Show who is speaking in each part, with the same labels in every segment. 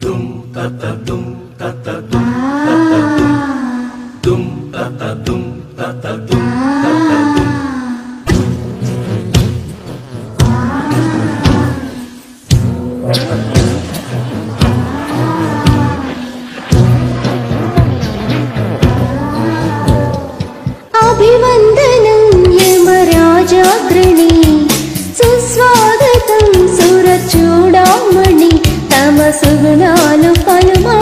Speaker 1: Dum ta ta dum ta ta dum ta ta dum. Ah. Dum ta ta dum ta ta dum ta ta dum.
Speaker 2: sığınalı kalma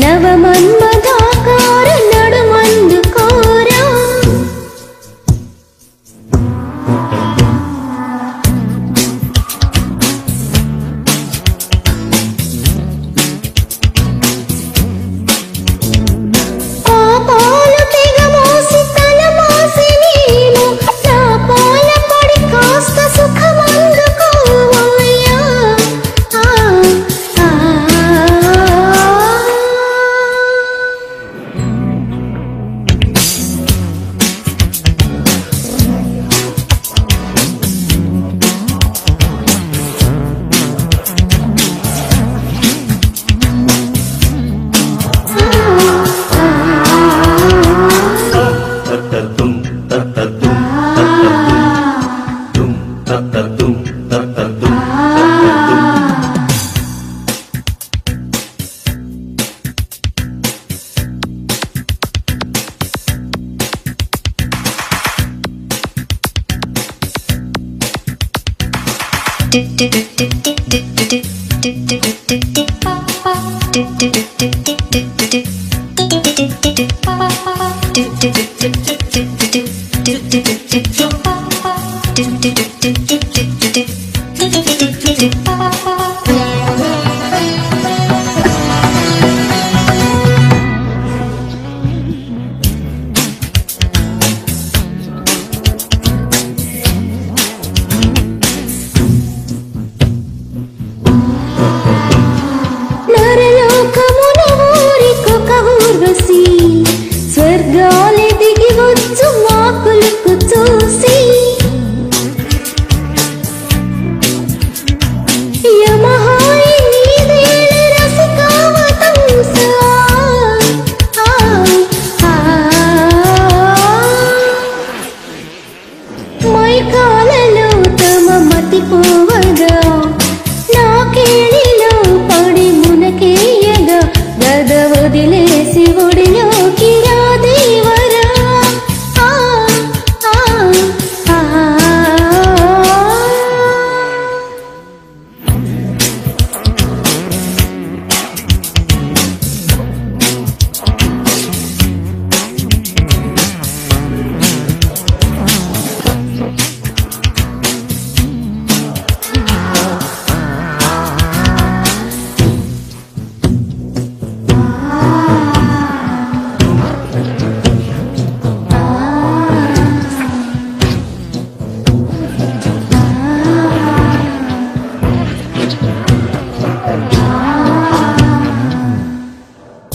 Speaker 2: నవమన్మ Do tipo